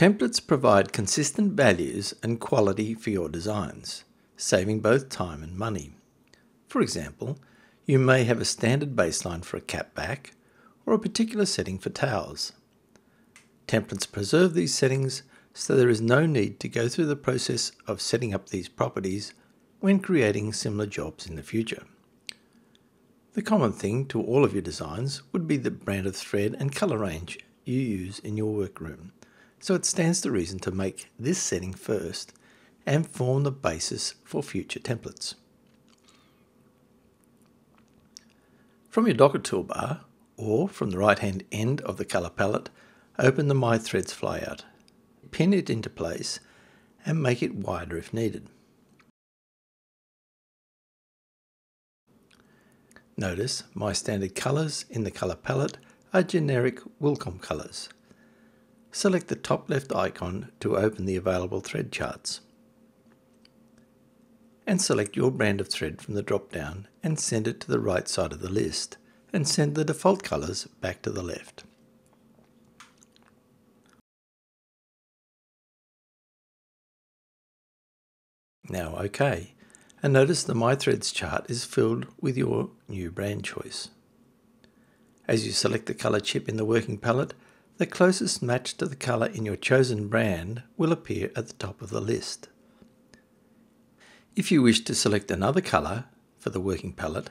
Templates provide consistent values and quality for your designs, saving both time and money. For example, you may have a standard baseline for a cap back or a particular setting for towels. Templates preserve these settings so there is no need to go through the process of setting up these properties when creating similar jobs in the future. The common thing to all of your designs would be the brand of thread and colour range you use in your workroom, so it stands to reason to make this setting first and form the basis for future templates. From your Docker toolbar, or from the right hand end of the colour palette, open the My Threads flyout pin it into place and make it wider if needed. Notice my standard colours in the colour palette are generic Wilcom colours. Select the top left icon to open the available thread charts. And select your brand of thread from the drop down and send it to the right side of the list and send the default colours back to the left. Now OK, and notice the My Threads chart is filled with your new brand choice. As you select the colour chip in the working palette, the closest match to the colour in your chosen brand will appear at the top of the list. If you wish to select another colour for the working palette,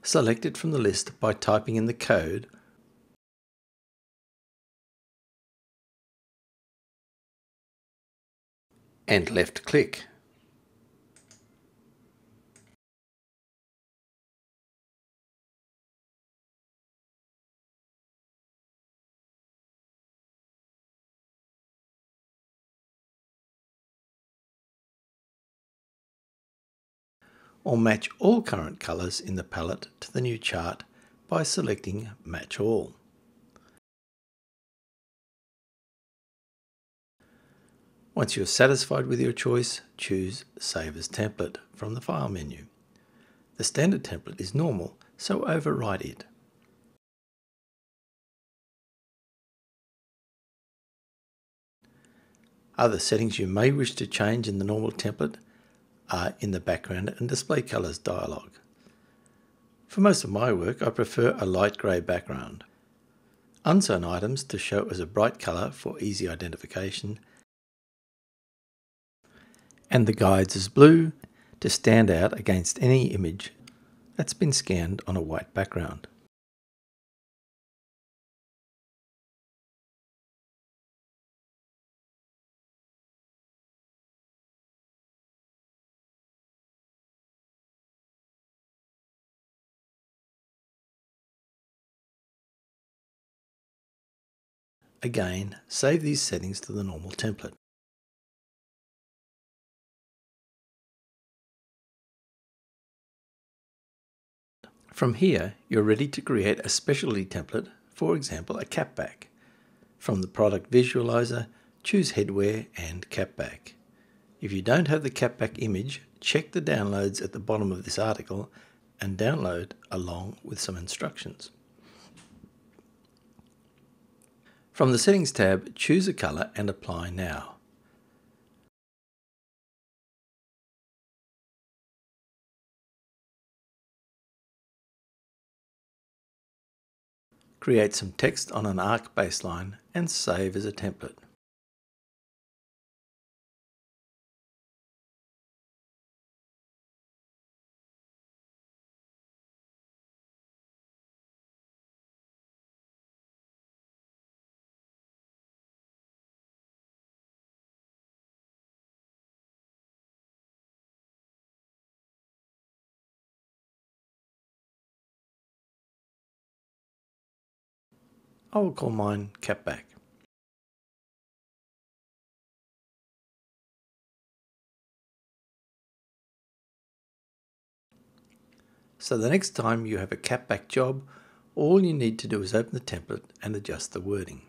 select it from the list by typing in the code and left click. Or match all current colours in the palette to the new chart by selecting Match All. Once you're satisfied with your choice, choose Save as Template from the File menu. The standard template is normal, so override it. Other settings you may wish to change in the normal template are in the background and display colors dialog. For most of my work, I prefer a light grey background. Unsewn items to show as a bright colour for easy identification, and the guides as blue to stand out against any image that's been scanned on a white background. Again, save these settings to the normal template. From here, you're ready to create a specialty template, for example a cap back. From the product visualizer, choose headwear and cap back. If you don't have the cap back image, check the downloads at the bottom of this article and download along with some instructions. From the Settings tab, choose a colour and apply now. Create some text on an arc baseline and save as a template. I will call mine cap back. So the next time you have a cap back job, all you need to do is open the template and adjust the wording.